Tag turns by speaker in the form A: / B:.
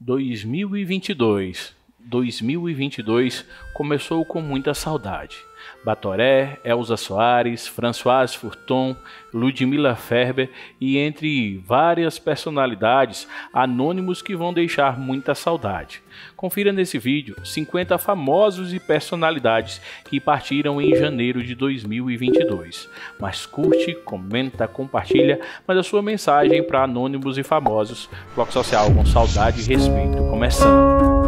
A: 2022. 2022 começou com muita saudade. Batoré, Elza Soares, François Furton, Ludmilla Ferber e entre várias personalidades anônimos que vão deixar muita saudade. Confira nesse vídeo 50 famosos e personalidades que partiram em janeiro de 2022. Mas curte, comenta, compartilha, manda sua mensagem para anônimos e famosos. Bloco Social com saudade e respeito. Começando.